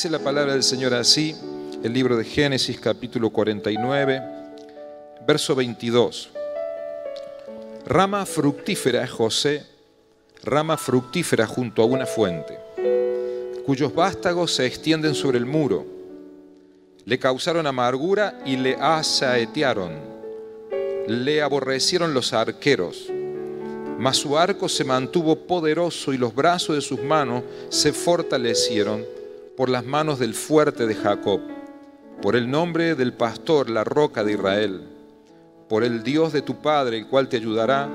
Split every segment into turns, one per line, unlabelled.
Dice la palabra del Señor así, el libro de Génesis capítulo 49, verso 22. Rama fructífera es José, rama fructífera junto a una fuente, cuyos vástagos se extienden sobre el muro. Le causaron amargura y le asaetearon. Le aborrecieron los arqueros, mas su arco se mantuvo poderoso y los brazos de sus manos se fortalecieron por las manos del fuerte de Jacob, por el nombre del pastor, la roca de Israel, por el Dios de tu Padre, el cual te ayudará,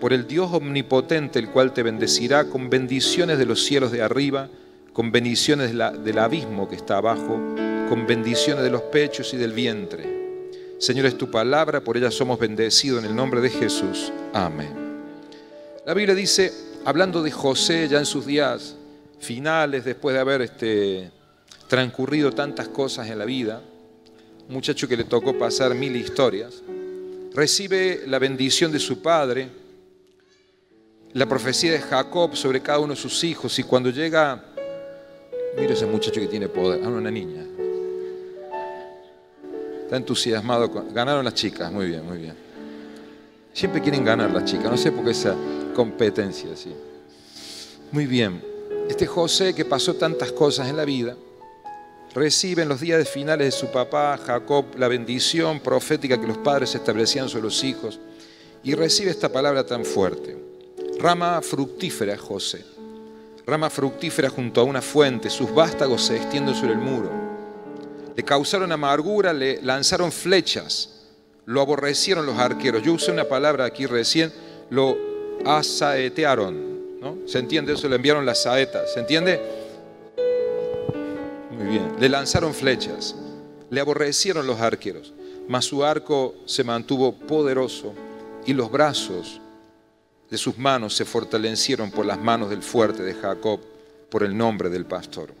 por el Dios omnipotente, el cual te bendecirá con bendiciones de los cielos de arriba, con bendiciones del abismo que está abajo, con bendiciones de los pechos y del vientre. Señor, es tu palabra, por ella somos bendecidos en el nombre de Jesús. Amén. La Biblia dice, hablando de José ya en sus días finales, después de haber este, transcurrido tantas cosas en la vida, muchacho que le tocó pasar mil historias, recibe la bendición de su padre, la profecía de Jacob sobre cada uno de sus hijos, y cuando llega, mira ese muchacho que tiene poder, ah, una niña, está entusiasmado, ganaron las chicas, muy bien, muy bien. Siempre quieren ganar las chicas, no sé por qué esa competencia así. Muy bien, este José que pasó tantas cosas en la vida, recibe en los días finales de su papá, Jacob, la bendición profética que los padres establecían sobre los hijos, y recibe esta palabra tan fuerte. Rama fructífera José, rama fructífera junto a una fuente, sus vástagos se extienden sobre el muro. Le causaron amargura, le lanzaron flechas, lo aborrecieron los arqueros. Yo usé una palabra aquí recién, lo asaetearon ¿Se entiende eso? Le enviaron las saetas. ¿Se entiende? Bien. Le lanzaron flechas. Le aborrecieron los arqueros. Mas su arco se mantuvo poderoso y los brazos de sus manos se fortalecieron por las manos del fuerte de Jacob, por el nombre del pastor.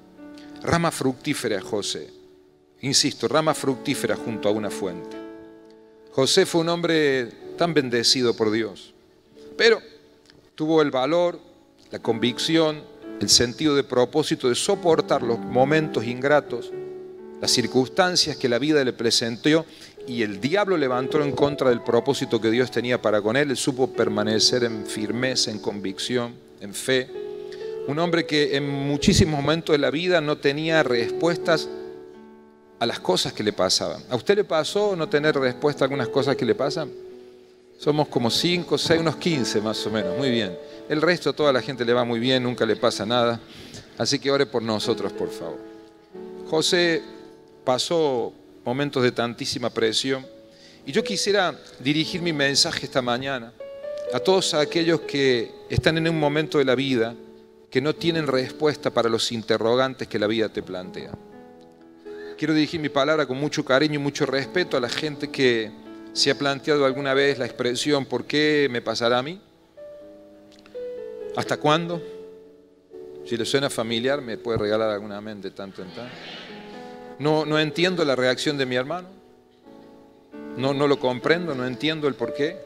Rama fructífera José. Insisto, rama fructífera junto a una fuente. José fue un hombre tan bendecido por Dios, pero tuvo el valor la convicción, el sentido de propósito de soportar los momentos ingratos, las circunstancias que la vida le presentó y el diablo levantó en contra del propósito que Dios tenía para con él, él supo permanecer en firmeza, en convicción, en fe. Un hombre que en muchísimos momentos de la vida no tenía respuestas a las cosas que le pasaban. ¿A usted le pasó no tener respuesta a algunas cosas que le pasan? Somos como 5, 6, unos 15 más o menos, muy bien. El resto, a toda la gente le va muy bien, nunca le pasa nada. Así que ore por nosotros, por favor. José pasó momentos de tantísima presión y yo quisiera dirigir mi mensaje esta mañana a todos aquellos que están en un momento de la vida que no tienen respuesta para los interrogantes que la vida te plantea. Quiero dirigir mi palabra con mucho cariño y mucho respeto a la gente que se ha planteado alguna vez la expresión ¿por qué me pasará a mí? ¿Hasta cuándo? Si le suena familiar, me puede regalar alguna mente tanto en tanto. No, no entiendo la reacción de mi hermano. No, no lo comprendo, no entiendo el por qué.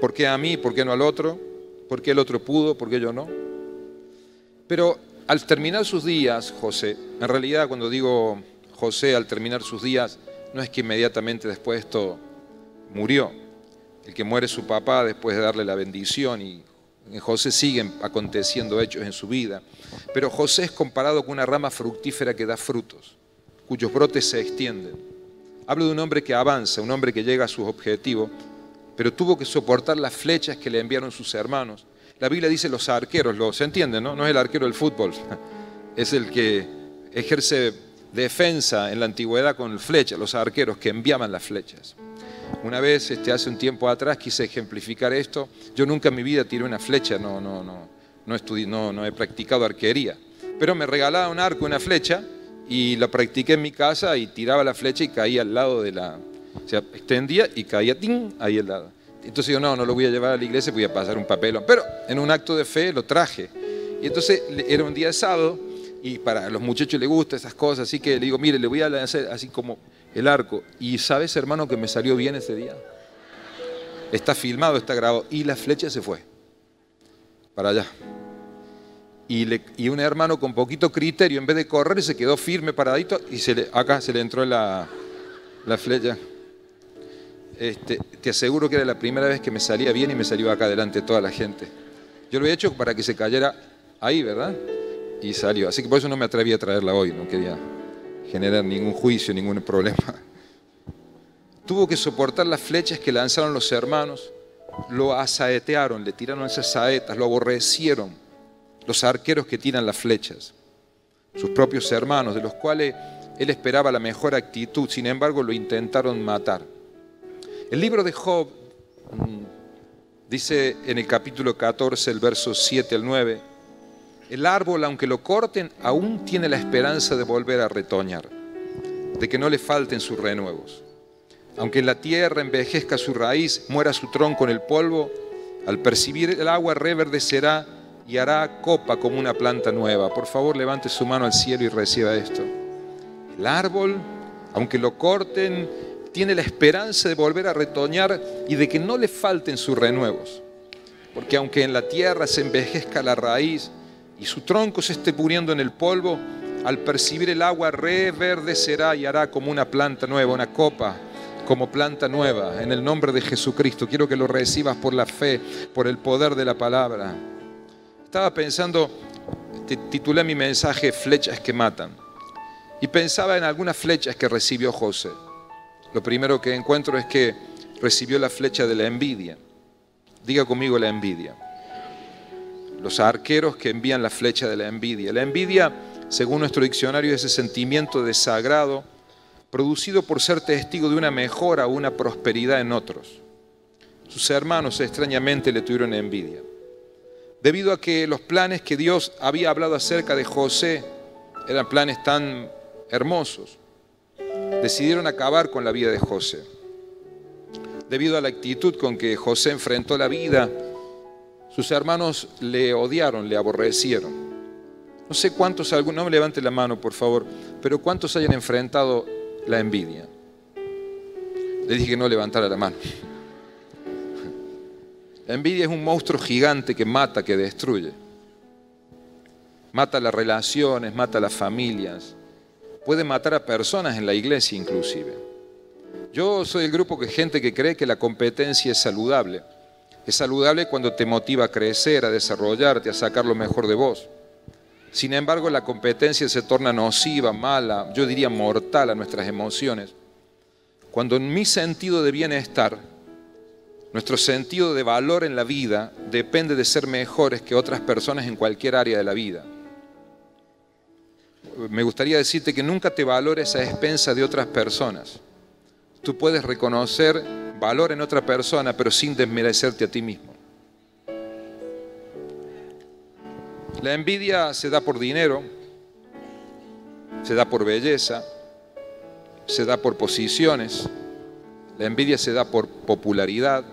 ¿Por qué a mí? ¿Por qué no al otro? ¿Por qué el otro pudo? ¿Por qué yo no? Pero al terminar sus días, José, en realidad cuando digo José al terminar sus días, no es que inmediatamente después de esto murió el que muere su papá después de darle la bendición y en José siguen aconteciendo hechos en su vida. Pero José es comparado con una rama fructífera que da frutos, cuyos brotes se extienden. Hablo de un hombre que avanza, un hombre que llega a sus objetivos, pero tuvo que soportar las flechas que le enviaron sus hermanos. La Biblia dice los arqueros, ¿lo, ¿se entiende? No? no es el arquero del fútbol, es el que ejerce defensa en la antigüedad con flechas, los arqueros que enviaban las flechas. Una vez, este, hace un tiempo atrás, quise ejemplificar esto. Yo nunca en mi vida tiré una flecha, no, no, no, no, no, he practicado arquería. Pero me regalaba un arco, una flecha, y la practiqué en mi casa y tiraba la flecha y caía al lado de la... O sea, extendía y caía ¡ting! ahí al lado. Entonces yo, no, no lo voy a llevar a la iglesia, voy a pasar un papelón. Pero en un acto de fe lo traje. Y entonces era un día de sábado y para los muchachos les gusta esas cosas, así que le digo, mire, le voy a hacer así como el arco. Y sabes, hermano, que me salió bien ese día. Está filmado, está grabado. Y la flecha se fue para allá. y, un hermano con poquito criterio, en vez de correr, se quedó firme, paradito, y se le, acá se le entró la, flecha. Este, te aseguro que era la primera vez que me salía bien y me salió acá delante de toda la gente. Yo lo había hecho para que se cayera ahí, ¿verdad? Y salió. Así que por eso no me atreví a traerla hoy, no quería generar ningún juicio, ningún problema. Tuvo que soportar las flechas que lanzaron los hermanos, lo asaetearon, le tiraron esas saetas, lo aborrecieron los arqueros que tiran las flechas, sus propios hermanos, de los cuales él esperaba la mejor actitud, sin embargo lo intentaron matar. El libro de Job mm, dice en el capítulo 14, el verso 7 al 9, el árbol, aunque lo corten, aún tiene la esperanza de volver a retoñar, de que no le falten sus renuevos. Aunque en la tierra envejezca su raíz, muera su tronco en el polvo, al percibir el agua reverdecerá y hará copa como una planta nueva. Por favor, levante su mano al cielo y reciba esto. El árbol, aunque lo corten, tiene la esperanza de volver a retoñar y de que no le falten sus renuevos. Porque aunque en la tierra se envejezca la raíz y su tronco se esté pudriendo en el polvo, al percibir el agua reverdecerá y hará como una planta nueva, una copa como planta nueva, en el nombre de Jesucristo. Quiero que lo recibas por la fe, por el poder de la palabra. Estaba pensando, titulé mi mensaje Flechas que matan. Y pensaba en algunas flechas que recibió José. Lo primero que encuentro es que recibió la flecha de la envidia. Diga conmigo la envidia. Los arqueros que envían la flecha de la envidia. La envidia, según nuestro diccionario, es ese sentimiento desagrado producido por ser testigo de una mejora o una prosperidad en otros. Sus hermanos extrañamente le tuvieron envidia debido a que los planes que Dios había hablado acerca de José eran planes tan hermosos, decidieron acabar con la vida de José. Debido a la actitud con que José enfrentó la vida, sus hermanos le odiaron, le aborrecieron. No sé cuántos, no me levante la mano por favor, pero cuántos hayan enfrentado la envidia. Le dije que no levantara la mano. La envidia es un monstruo gigante que mata, que destruye. Mata las relaciones, mata las familias. Puede matar a personas en la iglesia inclusive. Yo soy el grupo de gente que cree que la competencia es saludable. Es saludable cuando te motiva a crecer, a desarrollarte, a sacar lo mejor de vos. Sin embargo, la competencia se torna nociva, mala, yo diría mortal a nuestras emociones. Cuando en mi sentido de bienestar nuestro sentido de valor en la vida depende de ser mejores que otras personas en cualquier área de la vida. Me gustaría decirte que nunca te valores a expensa de otras personas. Tú puedes reconocer valor en otra persona, pero sin desmerecerte a ti mismo. La envidia se da por dinero, se da por belleza, se da por posiciones, la envidia se da por popularidad,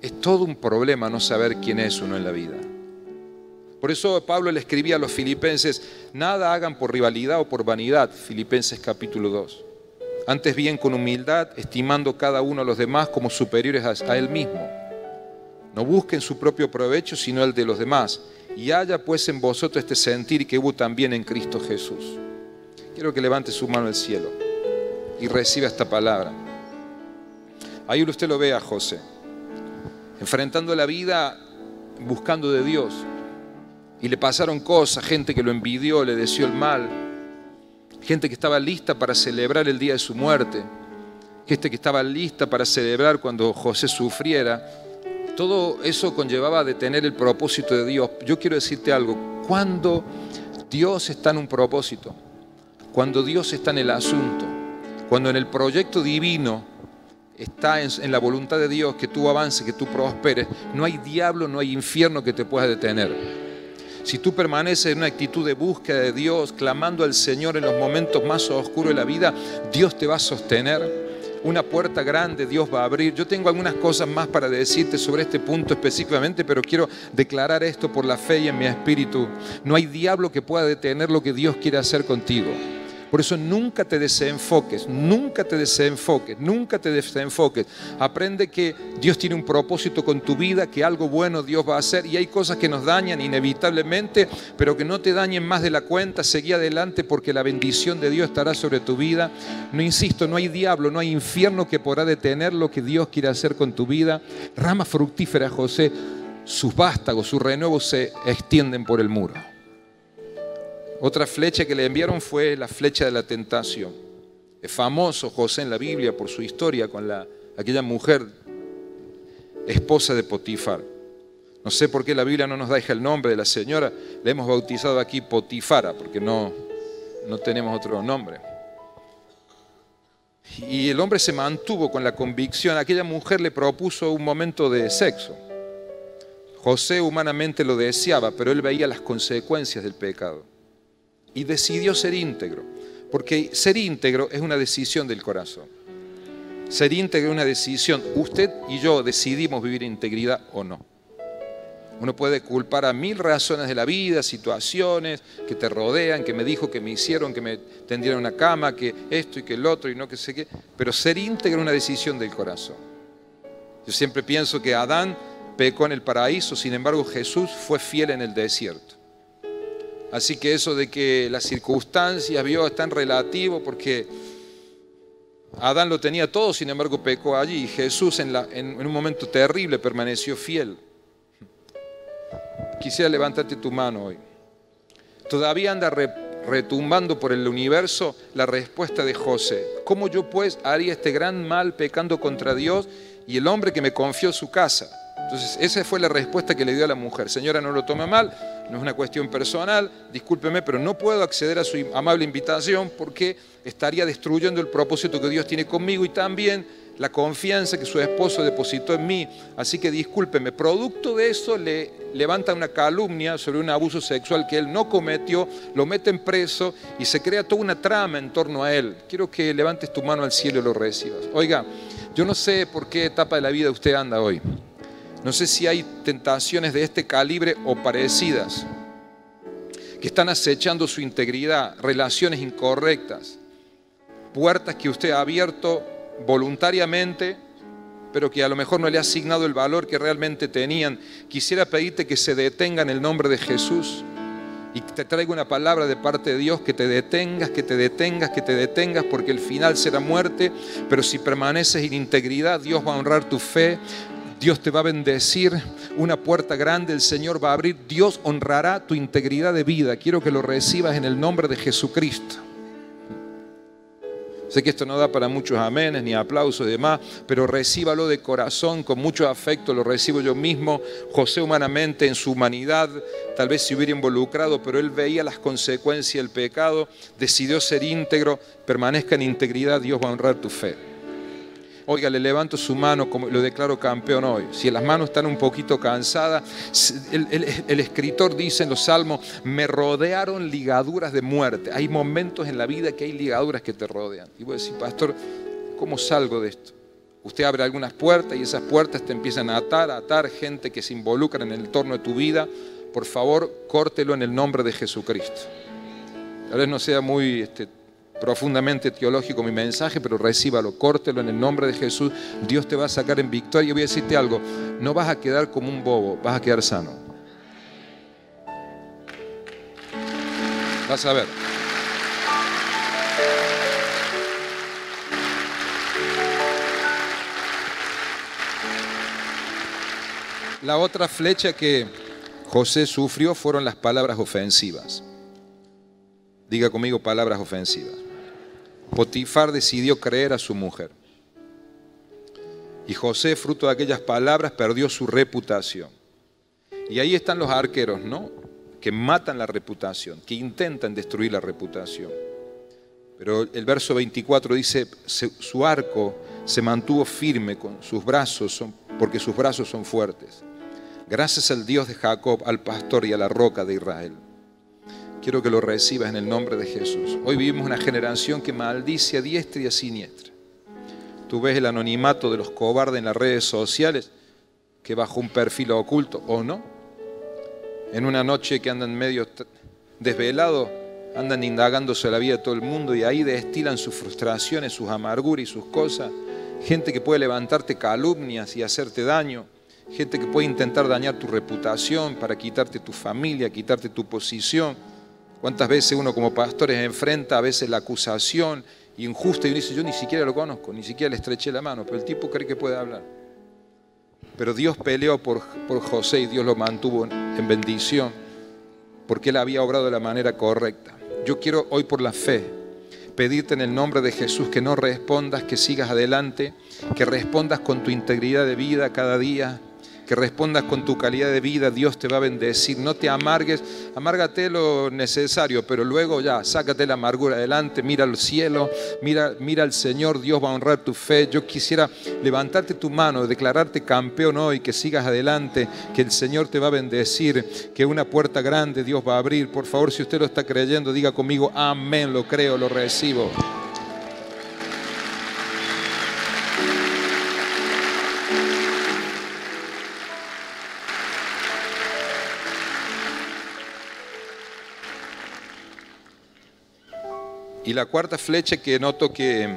es todo un problema no saber quién es uno en la vida. Por eso Pablo le escribía a los filipenses, nada hagan por rivalidad o por vanidad, Filipenses capítulo 2. Antes bien con humildad, estimando cada uno a los demás como superiores a, él mismo. No busquen su propio provecho, sino el de los demás. Y haya pues en vosotros este sentir que hubo también en Cristo Jesús. Quiero que levante su mano al cielo y reciba esta palabra. Ahí usted lo ve a José enfrentando la vida buscando de Dios. Y le pasaron cosas, gente que lo envidió, le deseó el mal, gente que estaba lista para celebrar el día de su muerte, gente que estaba lista para celebrar cuando José sufriera. Todo eso conllevaba detener el propósito de Dios. Yo quiero decirte algo, cuando Dios está en un propósito, cuando Dios está en el asunto, cuando en el proyecto divino está en, la voluntad de Dios que tú avances, que tú prosperes, no hay diablo, no hay infierno que te pueda detener. Si tú permaneces en una actitud de búsqueda de Dios, clamando al Señor en los momentos más oscuros de la vida, Dios te va a sostener. Una puerta grande Dios va a abrir. Yo tengo algunas cosas más para decirte sobre este punto específicamente, pero quiero declarar esto por la fe y en mi espíritu. No hay diablo que pueda detener lo que Dios quiere hacer contigo Por eso nunca te desenfoques, nunca te desenfoques, nunca te desenfoques. Aprende que Dios tiene un propósito con tu vida, que algo bueno Dios va a hacer y hay cosas que nos dañan inevitablemente, pero que no te dañen más de la cuenta. Seguí adelante porque la bendición de Dios estará sobre tu vida. No insisto, no hay diablo, no hay infierno que podrá detener lo que Dios quiere hacer con tu vida. Rama fructífera, José, sus vástagos, sus renuevos se extienden por el muro. Otra flecha que le enviaron fue la flecha de la tentación. Es famoso José en la Biblia por su historia con la, aquella mujer, esposa de Potifar. No sé por qué la Biblia no nos deja el nombre de la señora. Le hemos bautizado aquí Potifara, porque no, no tenemos otro nombre. Y el hombre se mantuvo con la convicción. Aquella mujer le propuso un momento de sexo. José humanamente lo deseaba, pero él veía las consecuencias del pecado y decidió ser íntegro, porque ser íntegro es una decisión del corazón. Ser íntegro es una decisión. Usted y yo decidimos vivir integridad o no. Uno puede culpar a mil razones de la vida, situaciones que te rodean, que me dijo, que me hicieron, que me tendieron una cama, que esto y que el otro y no que sé qué. Pero ser íntegro es una decisión del corazón. Yo siempre pienso que Adán pecó en el paraíso, sin embargo Jesús fue fiel en el desierto. Así que eso de que las circunstancias, vio, es tan relativo porque Adán lo tenía todo, sin embargo pecó allí y Jesús en, un momento terrible permaneció fiel. Quisiera levantarte tu mano hoy. Todavía anda retumbando por el universo la respuesta de José. ¿Cómo yo pues haría este gran mal pecando contra Dios y el hombre que me confió su casa? Entonces, esa fue la respuesta que le dio a la mujer. Señora, no lo tome mal, no es una cuestión personal, discúlpeme, pero no puedo acceder a su amable invitación porque estaría destruyendo el propósito que Dios tiene conmigo y también la confianza que su esposo depositó en mí. Así que discúlpeme, producto de eso le levanta una calumnia sobre un abuso sexual que él no cometió, lo meten preso y se crea toda una trama en torno a él. Quiero que levantes tu mano al cielo y lo recibas. Oiga, yo no sé por qué etapa de la vida usted anda hoy. No sé si hay tentaciones de este calibre o parecidas que están acechando su integridad, relaciones incorrectas, puertas que usted ha abierto voluntariamente, pero que a lo mejor no le ha asignado el valor que realmente tenían. Quisiera pedirte que se detenga en el nombre de Jesús y te traigo una palabra de parte de Dios que te detengas, que te detengas, que te detengas, porque el final será muerte, pero si permaneces en integridad, Dios va a honrar tu fe, Dios te va a bendecir, una puerta grande el Señor va a abrir, Dios honrará tu integridad de vida. Quiero que lo recibas en el nombre de Jesucristo. Sé que esto no da para muchos amenes ni aplausos y demás, pero recíbalo de corazón, con mucho afecto, lo recibo yo mismo. José humanamente, en su humanidad, tal vez se hubiera involucrado, pero él veía las consecuencias del pecado, decidió ser íntegro, permanezca en integridad, Dios va a honrar tu fe. Oiga, le levanto su mano, como lo declaro campeón hoy. Si las manos están un poquito cansadas, el, escritor dice en los salmos, me rodearon ligaduras de muerte. Hay momentos en la vida que hay ligaduras que te rodean. Y voy a decir, pastor, ¿cómo salgo de esto? Usted abre algunas puertas y esas puertas te empiezan a atar, a atar gente que se involucra en el entorno de tu vida. Por favor, córtelo en el nombre de Jesucristo. Tal vez no sea muy este, profundamente teológico mi mensaje, pero recíbalo, córtelo en el nombre de Jesús. Dios te va a sacar en victoria. Y voy a decirte algo, no vas a quedar como un bobo, vas a quedar sano. Vas a ver. La otra flecha que José sufrió fueron las palabras ofensivas. Diga conmigo palabras ofensivas. Potifar decidió creer a su mujer. Y José, fruto de aquellas palabras, perdió su reputación. Y ahí están los arqueros, ¿no? Que matan la reputación, que intentan destruir la reputación. Pero el verso 24 dice, su arco se mantuvo firme con sus brazos, porque sus brazos son fuertes. Gracias al Dios de Jacob, al pastor y a la roca de Israel. Quiero que lo recibas en el nombre de Jesús. Hoy vivimos una generación que maldice a diestra y a siniestra. Tú ves el anonimato de los cobardes en las redes sociales que bajo un perfil oculto o no, en una noche que andan medio desvelados, andan indagándose la vida de todo el mundo y ahí destilan sus frustraciones, sus amarguras y sus cosas. Gente que puede levantarte calumnias y hacerte daño. Gente que puede intentar dañar tu reputación para quitarte tu familia, quitarte tu posición. ¿Cuántas veces uno como pastores enfrenta a veces la acusación injusta y uno dice, yo ni siquiera lo conozco, ni siquiera le estreché la mano, pero el tipo cree que puede hablar. Pero Dios peleó por, por José y Dios lo mantuvo en bendición porque él había obrado de la manera correcta. Yo quiero hoy por la fe pedirte en el nombre de Jesús que no respondas, que sigas adelante, que respondas con tu integridad de vida cada día, que respondas con tu calidad de vida, Dios te va a bendecir. No te amargues, amárgate lo necesario, pero luego ya, sácate la amargura adelante, mira al cielo, mira, mira al Señor, Dios va a honrar tu fe. Yo quisiera levantarte tu mano, declararte campeón hoy, que sigas adelante, que el Señor te va a bendecir, que una puerta grande Dios va a abrir. Por favor, si usted lo está creyendo, diga conmigo, amén, lo creo, lo recibo. Y la cuarta flecha que noto que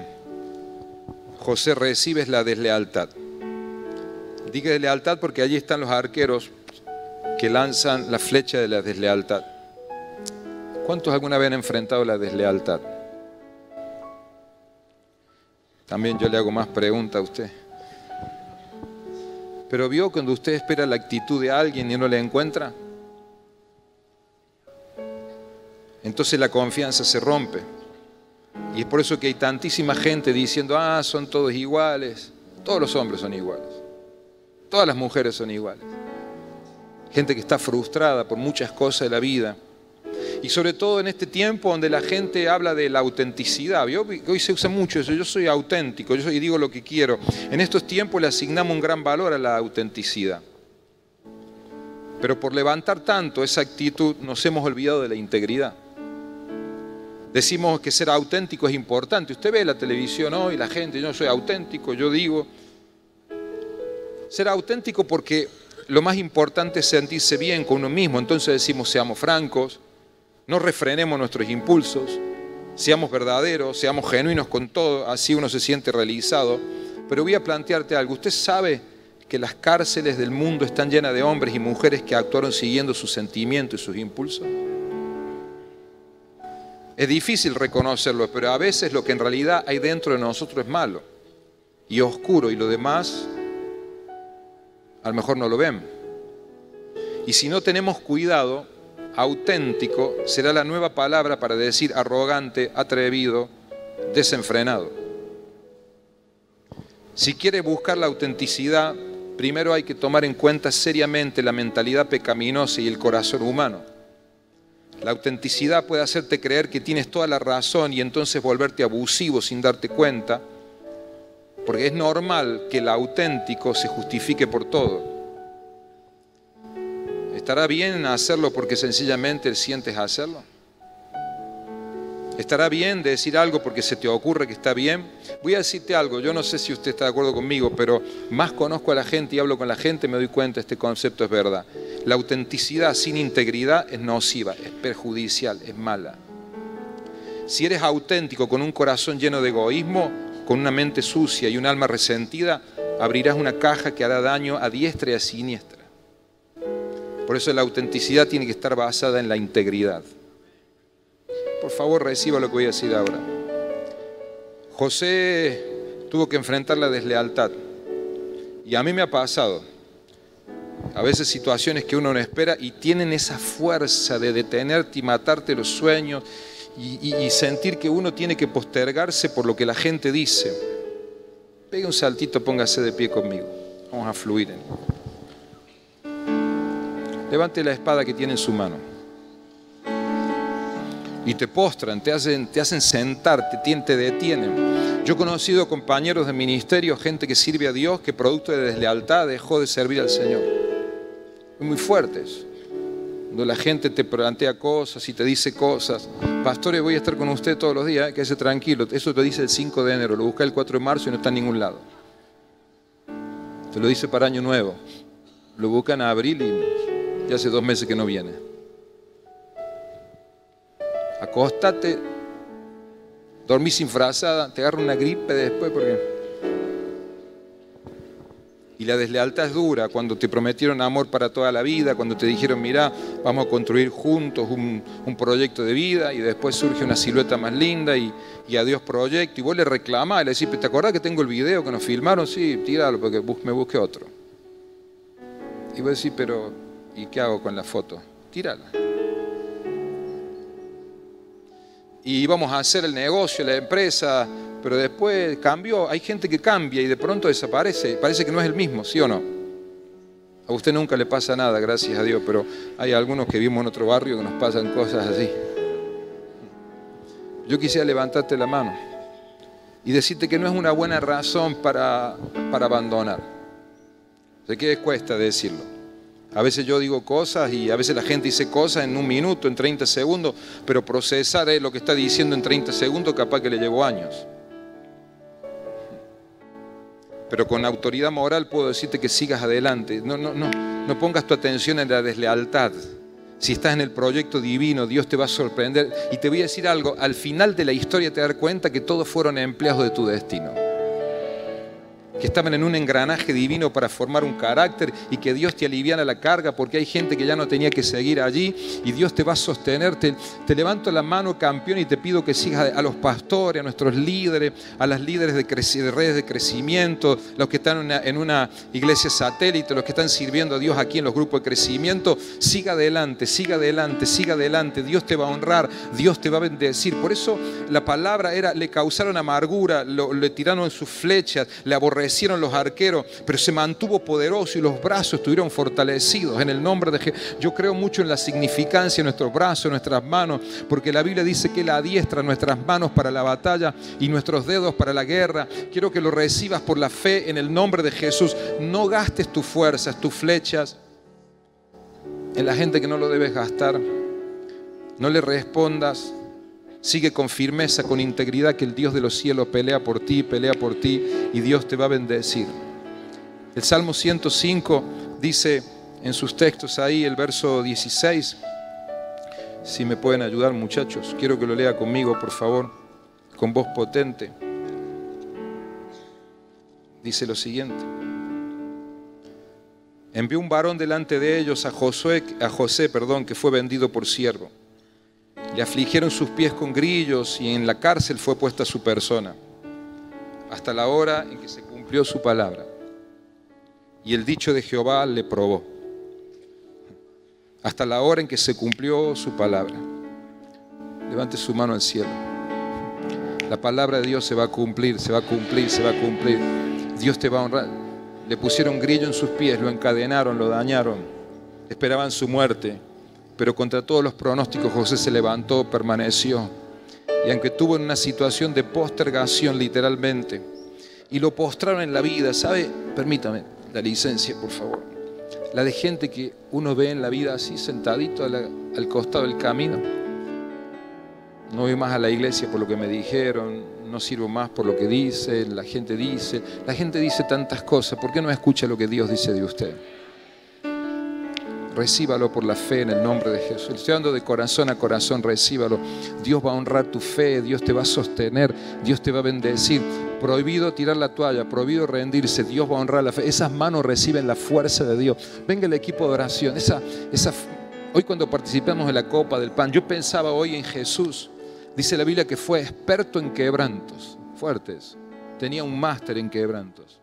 José recibe es la deslealtad. Diga deslealtad porque allí están los arqueros que lanzan la flecha de la deslealtad. ¿Cuántos alguna vez han enfrentado la deslealtad? También yo le hago más preguntas a usted. Pero vio cuando usted espera la actitud de alguien y no la encuentra. Entonces la confianza se rompe. Y es por eso que hay tantísima gente diciendo, ah, son todos iguales. Todos los hombres son iguales. Todas las mujeres son iguales. Gente que está frustrada por muchas cosas de la vida. Y sobre todo en este tiempo donde la gente habla de la autenticidad. Hoy se usa mucho eso, yo soy auténtico, yo soy, digo lo que quiero. En estos tiempos le asignamos un gran valor a la autenticidad. Pero por levantar tanto esa actitud nos hemos olvidado de la integridad. Decimos que ser auténtico es importante. Usted ve la televisión hoy, la gente, yo soy auténtico, yo digo. Ser auténtico porque lo más importante es sentirse bien con uno mismo. Entonces decimos, seamos francos, no refrenemos nuestros impulsos, seamos verdaderos, seamos genuinos con todo, así uno se siente realizado. Pero voy a plantearte algo. ¿Usted sabe que las cárceles del mundo están llenas de hombres y mujeres que actuaron siguiendo sus sentimientos y sus impulsos? Es difícil reconocerlo, pero a veces lo que en realidad hay dentro de nosotros es malo y oscuro y lo demás a lo mejor no lo ven. Y si no tenemos cuidado, auténtico será la nueva palabra para decir arrogante, atrevido, desenfrenado. Si quiere buscar la autenticidad, primero hay que tomar en cuenta seriamente la mentalidad pecaminosa y el corazón humano. La autenticidad puede hacerte creer que tienes toda la razón y entonces volverte abusivo sin darte cuenta, porque es normal que el auténtico se justifique por todo. ¿Estará bien hacerlo porque sencillamente sientes hacerlo? ¿Estará bien decir algo porque se te ocurre que está bien? Voy a decirte algo, yo no sé si usted está de acuerdo conmigo, pero más conozco a la gente y hablo con la gente, me doy cuenta, este concepto es verdad. La autenticidad sin integridad es nociva, es perjudicial, es mala. Si eres auténtico con un corazón lleno de egoísmo, con una mente sucia y un alma resentida, abrirás una caja que hará daño a diestra y a siniestra. Por eso la autenticidad tiene que estar basada en la integridad. Por favor, reciba lo que voy a decir ahora. José tuvo que enfrentar la deslealtad. Y a mí me ha pasado. A veces situaciones que uno no espera y tienen esa fuerza de detenerte y matarte los sueños y, sentir que uno tiene que postergarse por lo que la gente dice. Pegue un saltito, póngase de pie conmigo. Vamos a fluir. Levante la espada que tiene en su mano y te postran, te hacen, te hacen sentar, te, te detienen. Yo he conocido compañeros de ministerio, gente que sirve a Dios, que producto de deslealtad dejó de servir al Señor. Muy fuertes. Cuando la gente te plantea cosas y te dice cosas, pastores, voy a estar con usted todos los días, que quédese tranquilo. Eso te dice el 5 de enero, lo busca el 4 de marzo y no está en ningún lado. Te lo dice para Año Nuevo. Lo buscan a abril y ya hace dos meses que no viene. Acostate, dormís sin frazada, te agarra una gripe después porque y la deslealtad es dura cuando te prometieron amor para toda la vida, cuando te dijeron, mira, vamos a construir juntos un, proyecto de vida y después surge una silueta más linda y, y adiós proyecto. Y vos le reclamás, le decís, ¿te acordás que tengo el video que nos filmaron? Sí, tíralo porque me busque otro. Y vos decís, pero ¿y qué hago con la foto? Tírala. Y vamos a hacer el negocio, la empresa, pero después cambió. Hay gente que cambia y de pronto desaparece. Parece que no es el mismo, ¿sí o no? A usted nunca le pasa nada, gracias a Dios, pero hay algunos que vivimos en otro barrio que nos pasan cosas así. Yo quisiera levantarte la mano y decirte que no es una buena razón para, para abandonar. Sé que cuesta decirlo. A veces yo digo cosas y a veces la gente dice cosas en un minuto, en 30 segundos, pero procesar lo que está diciendo en 30 segundos capaz que le llevo años. Pero con autoridad moral puedo decirte que sigas adelante. No, no, no, no pongas tu atención en la deslealtad. Si estás en el proyecto divino, Dios te va a sorprender. Y te voy a decir algo, al final de la historia te das cuenta que todos fueron empleados de tu destino que estaban en un engranaje divino para formar un carácter y que Dios te aliviana la carga porque hay gente que ya no tenía que seguir allí y Dios te va a sostener. Te, levanto la mano, campeón, y te pido que sigas a los pastores, a nuestros líderes, a las líderes de, de redes de crecimiento, los que están en una iglesia satélite, los que están sirviendo a Dios aquí en los grupos de crecimiento. Siga adelante, siga adelante, siga adelante. Dios te va a honrar, Dios te va a bendecir. Por eso la palabra era, le causaron amargura, le tiraron sus flechas, le aborrecieron los arqueros, pero se mantuvo poderoso y los brazos estuvieron fortalecidos en el nombre de Jesús. Yo creo mucho en la significancia de nuestros brazos, nuestras manos, porque la Biblia dice que la adiestra nuestras manos para la batalla y nuestros dedos para la guerra. Quiero que lo recibas por la fe en el nombre de Jesús. No gastes tus fuerzas, tus flechas en la gente que no lo debes gastar. No le respondas Sigue con firmeza, con integridad, que el Dios de los cielos pelea por ti, pelea por ti y Dios te va a bendecir. El Salmo 105 dice en sus textos ahí, el verso 16, si me pueden ayudar muchachos, quiero que lo lea conmigo, por favor, con voz potente. Dice lo siguiente. Envió un varón delante de ellos a, Josué, a José, perdón, que fue vendido por siervo. Le afligieron sus pies con grillos y en la cárcel fue puesta su persona, hasta la hora en que se cumplió su palabra. Y el dicho de Jehová le probó, hasta la hora en que se cumplió su palabra. Levante su mano al cielo. La palabra de Dios se va a cumplir, se va a cumplir, se va a cumplir. Dios te va a honrar. Le pusieron grillo en sus pies, lo encadenaron, lo dañaron, esperaban su muerte pero contra todos los pronósticos José se levantó, permaneció. Y aunque tuvo una situación de postergación literalmente, y lo postraron en la vida, ¿sabe? Permítame la licencia, por favor. La de gente que uno ve en la vida así, sentadito al costado del camino. No voy más a la iglesia por lo que me dijeron, no sirvo más por lo que dice, la gente dice. La gente dice tantas cosas, ¿por qué no escucha lo que Dios dice de usted? Recíbalo por la fe en el nombre de Jesús. Estoy hablando de corazón a corazón, recíbalo. Dios va a honrar tu fe, Dios te va a sostener, Dios te va a bendecir. Prohibido tirar la toalla, prohibido rendirse, Dios va a honrar la fe. Esas manos reciben la fuerza de Dios. Venga el equipo de oración. Esa, esa, hoy cuando participamos en la copa del pan, yo pensaba hoy en Jesús. Dice la Biblia que fue experto en quebrantos, fuertes. Tenía un máster en quebrantos.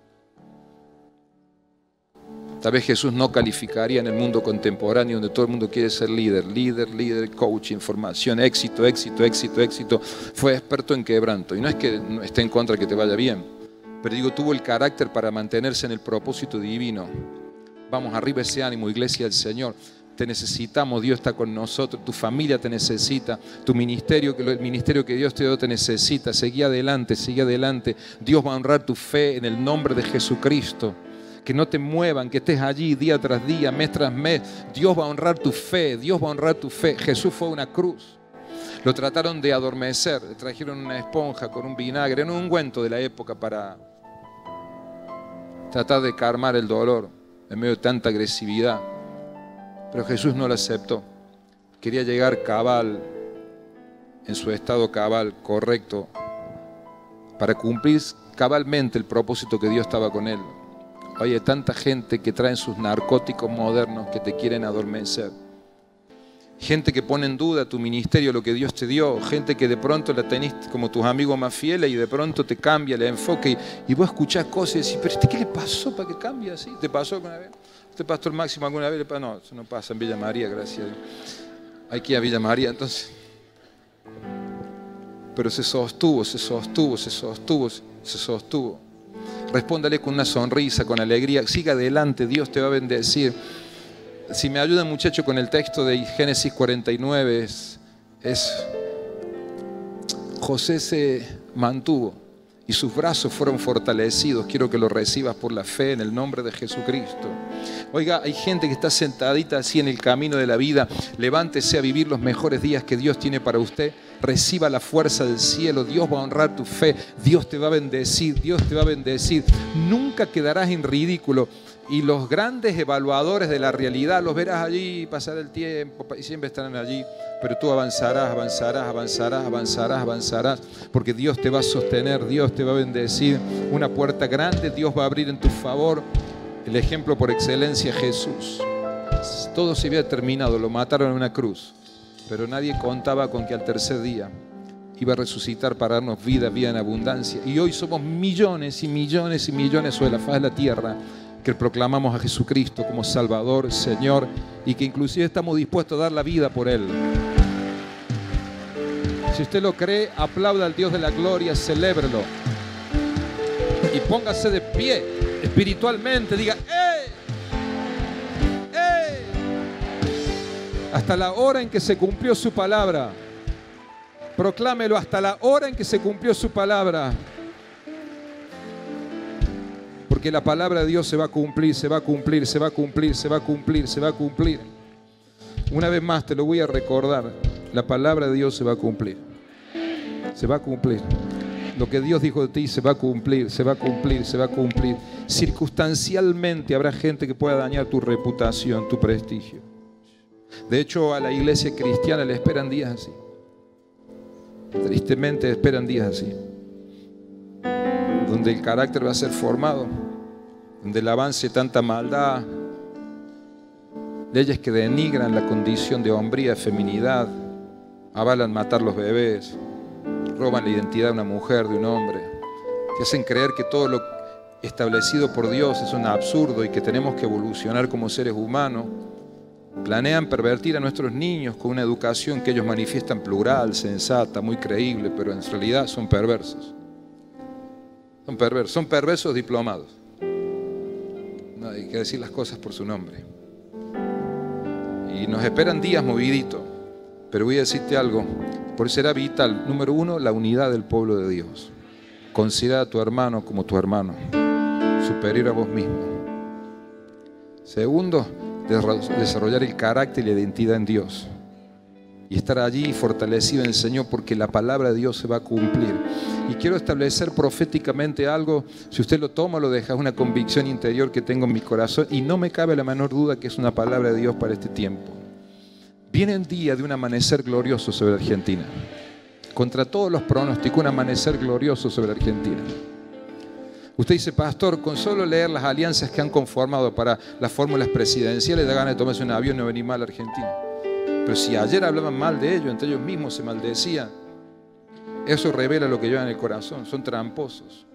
Tal vez Jesús no calificaría en el mundo contemporáneo donde todo el mundo quiere ser líder, líder, líder, coach, información, éxito, éxito, éxito, éxito. Fue experto en quebranto. Y no es que esté en contra de que te vaya bien, pero digo, tuvo el carácter para mantenerse en el propósito divino. Vamos, arriba ese ánimo, iglesia del Señor. Te necesitamos, Dios está con nosotros, tu familia te necesita, tu ministerio, el ministerio que Dios te dio te necesita. Seguí adelante, sigue adelante. Dios va a honrar tu fe en el nombre de Jesucristo que no te muevan, que estés allí día tras día, mes tras mes. Dios va a honrar tu fe, Dios va a honrar tu fe. Jesús fue una cruz. Lo trataron de adormecer, le trajeron una esponja con un vinagre, en un ungüento de la época para tratar de calmar el dolor en medio de tanta agresividad. Pero Jesús no lo aceptó. Quería llegar cabal en su estado cabal, correcto, para cumplir cabalmente el propósito que Dios estaba con él. Hay tanta gente que traen sus narcóticos modernos que te quieren adormecer. Gente que pone en duda tu ministerio, lo que Dios te dio. Gente que de pronto la tenés como tus amigos más fieles y de pronto te cambia el enfoque. Y, vos escuchás cosas y decís, pero este, ¿qué le pasó para que cambie así? ¿Te pasó alguna vez? ¿Este pastor máximo alguna vez? No, eso no pasa en Villa María, gracias. Ir a Villa María, entonces. Pero se sostuvo, se sostuvo, se sostuvo, se sostuvo. Respóndale con una sonrisa, con alegría. Siga adelante, Dios te va a bendecir. Si me ayuda muchacho con el texto de Génesis 49, es, es José se mantuvo y sus brazos fueron fortalecidos. Quiero que lo recibas por la fe en el nombre de Jesucristo. Oiga, hay gente que está sentadita así en el camino de la vida. Levántese a vivir los mejores días que Dios tiene para usted. Reciba la fuerza del cielo. Dios va a honrar tu fe. Dios te va a bendecir. Dios te va a bendecir. Nunca quedarás en ridículo y los grandes evaluadores de la realidad los verás allí pasar el tiempo y siempre estarán allí, pero tú avanzarás, avanzarás, avanzarás, avanzarás, avanzarás, porque Dios te va a sostener, Dios te va a bendecir, una puerta grande Dios va a abrir en tu favor, el ejemplo por excelencia Jesús. Todo se había terminado, lo mataron en una cruz, pero nadie contaba con que al tercer día iba a resucitar para darnos vida, vida en abundancia. Y hoy somos millones y millones y millones sobre la faz de la tierra que proclamamos a Jesucristo como Salvador, Señor, y que inclusive estamos dispuestos a dar la vida por Él. Si usted lo cree, aplauda al Dios de la gloria, celébrelo. Y póngase de pie espiritualmente, diga, ¡eh! Hasta la hora en que se cumplió su palabra. Proclámelo hasta la hora en que se cumplió su palabra que la palabra de Dios se va a cumplir, se va a cumplir, se va a cumplir, se va a cumplir, se va a cumplir. Una vez más te lo voy a recordar, la palabra de Dios se va a cumplir. Se va a cumplir. Lo que Dios dijo de ti se va a cumplir, se va a cumplir, se va a cumplir. Circunstancialmente habrá gente que pueda dañar tu reputación, tu prestigio. De hecho, a la iglesia cristiana le esperan días así. Tristemente esperan días así. Donde el carácter va a ser formado donde el avance tanta maldad, leyes que denigran la condición de hombría, feminidad, avalan matar los bebés, roban la identidad de una mujer, de un hombre, que hacen creer que todo lo establecido por Dios es un absurdo y que tenemos que evolucionar como seres humanos, planean pervertir a nuestros niños con una educación que ellos manifiestan plural, sensata, muy creíble, pero en realidad son perversos. Son perversos, son perversos diplomados hay que decir las cosas por su nombre. Y nos esperan días moviditos, pero voy a decirte algo, por eso será vital, número uno, la unidad del pueblo de Dios. Considera a tu hermano como tu hermano, superior a vos mismo. Segundo, desarrollar el carácter y la identidad en Dios y estar allí fortalecido en el Señor porque la palabra de Dios se va a cumplir. Y quiero establecer proféticamente algo, si usted lo toma, lo deja, es una convicción interior que tengo en mi corazón y no me cabe la menor duda que es una palabra de Dios para este tiempo. Viene el día de un amanecer glorioso sobre Argentina. Contra todos los pronósticos, un amanecer glorioso sobre Argentina. Usted dice, pastor, con solo leer las alianzas que han conformado para las fórmulas presidenciales, da ganas de tomarse un avión y venir mal a Argentina. Pero si ayer hablaban mal de ellos, entre ellos mismos se maldecían, eso revela lo que llevan en el corazón. Son tramposos.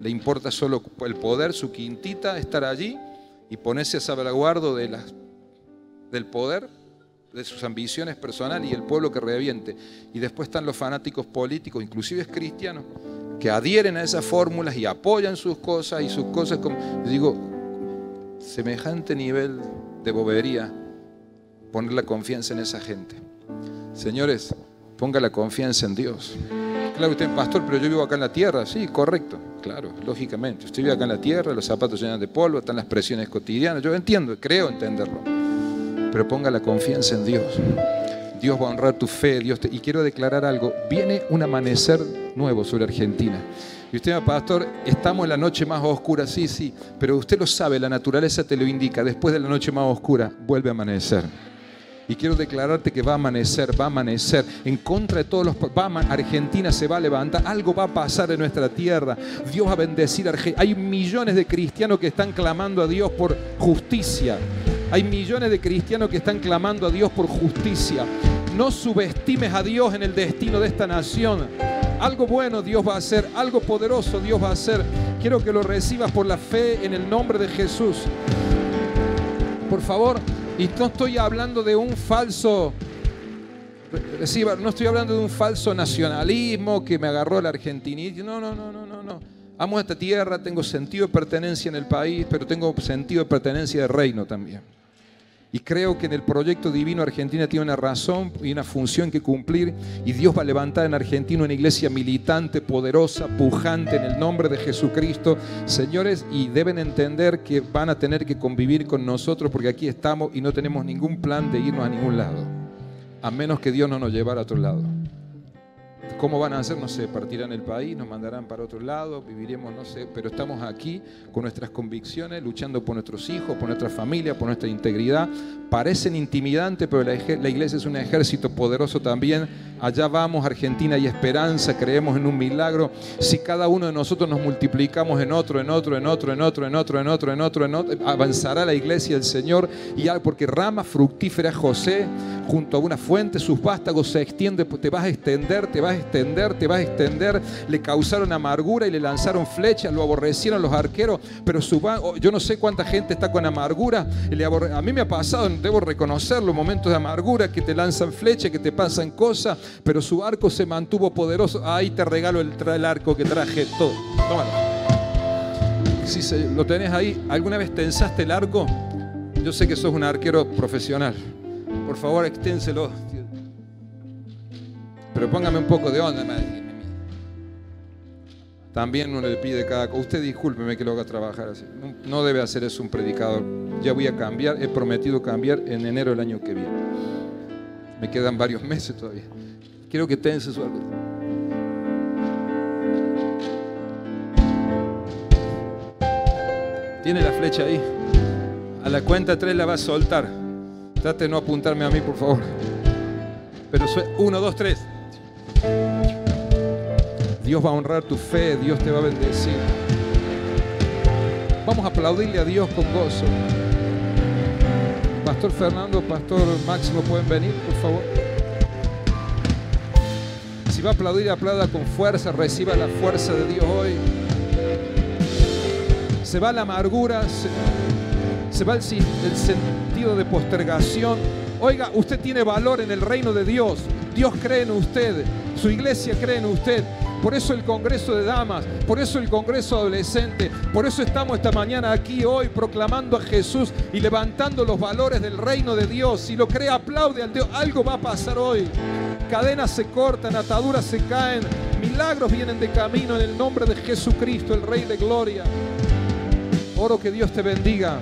Le importa solo el poder, su quintita, estar allí y ponerse a salvaguardo de del poder, de sus ambiciones personales y el pueblo que reviente. Y después están los fanáticos políticos, inclusive cristianos, que adhieren a esas fórmulas y apoyan sus cosas y sus cosas como, digo, semejante nivel de bobería poner la confianza en esa gente. Señores, ponga la confianza en Dios. Claro, usted es pastor, pero yo vivo acá en la tierra. Sí, correcto, claro, lógicamente. Usted vive acá en la tierra, los zapatos llenan de polvo, están las presiones cotidianas. Yo entiendo, creo entenderlo. Pero ponga la confianza en Dios. Dios va a honrar tu fe. Dios Y quiero declarar algo. Viene un amanecer nuevo sobre Argentina. Y usted, pastor, estamos en la noche más oscura, sí, sí, pero usted lo sabe, la naturaleza te lo indica, después de la noche más oscura vuelve a amanecer. Y quiero declararte que va a amanecer, va a amanecer en contra de todos los... Va Argentina se va a levantar, algo va a pasar en nuestra tierra. Dios va a bendecir a Argentina. Hay millones de cristianos que están clamando a Dios por justicia. Hay millones de cristianos que están clamando a Dios por justicia. No subestimes a Dios en el destino de esta nación. Algo bueno Dios va a hacer, algo poderoso Dios va a hacer. Quiero que lo recibas por la fe en el nombre de Jesús. Por favor, y no estoy hablando de un falso, reciba, no estoy hablando de un falso nacionalismo que me agarró el argentinismo. No, no, no, no, no, no. Amo esta tierra, tengo sentido de pertenencia en el país, pero tengo sentido de pertenencia de reino también. Y creo que en el proyecto divino Argentina tiene una razón y una función que cumplir. Y Dios va a levantar en Argentina una iglesia militante, poderosa, pujante en el nombre de Jesucristo. Señores, y deben entender que van a tener que convivir con nosotros porque aquí estamos y no tenemos ningún plan de irnos a ningún lado. A menos que Dios no nos llevara a otro lado. ¿Cómo van a hacer? No sé, partirán el país, nos mandarán para otro lado, viviremos, no sé, pero estamos aquí con nuestras convicciones, luchando por nuestros hijos, por nuestra familia, por nuestra integridad. Parecen intimidantes, pero la, la iglesia es un ejército poderoso también. Allá vamos, Argentina, hay esperanza, creemos en un milagro. Si cada uno de nosotros nos multiplicamos en otro, en otro, en otro, en otro, en otro, en otro, en otro, en otro, avanzará la iglesia del Señor. Y porque rama fructífera José, junto a una fuente, sus vástagos se extiende, te vas a extender, te vas a extender, te vas a extender. Le causaron amargura y le lanzaron flechas, lo aborrecieron los arqueros, pero su oh, yo no sé cuánta gente está con amargura. A mí me ha pasado, debo reconocerlo, momentos de amargura que te lanzan flechas, que te pasan cosas, pero su arco se mantuvo poderoso. Ahí te regalo el, el arco que traje todo. Tómalo. Si lo tenés ahí, ¿alguna vez tensaste el arco? Yo sé que sos un arquero profesional. Por favor, exténselo. Pero póngame un poco de onda. También uno le pide cada cosa. Usted discúlpeme que lo haga trabajar así. No, debe hacer eso un predicador. Ya voy a cambiar. He prometido cambiar en enero del año que viene. Me quedan varios meses todavía. Quiero que tense su algo. Tiene la flecha ahí. A la cuenta 3 la va a soltar. Trate de no apuntarme a mí, por favor. Pero 1, 2, 3. Dios va a honrar tu fe, Dios te va a bendecir. Vamos a aplaudirle a Dios con gozo. Pastor Fernando, Pastor Máximo, pueden venir, por favor. Si va a aplaudir, aplauda con fuerza, reciba la fuerza de Dios hoy. Se va la amargura, se, va el de postergación. Oiga, usted tiene valor en el reino de Dios. Dios cree en usted, su iglesia cree en usted. Por eso el Congreso de Damas, por eso el Congreso Adolescente, por eso estamos esta mañana aquí hoy proclamando a Jesús y levantando los valores del reino de Dios. Si lo cree, aplaude al Dios. Algo va a pasar hoy. Cadenas se cortan, ataduras se caen, milagros vienen de camino en el nombre de Jesucristo, el Rey de Gloria. Oro que Dios te bendiga.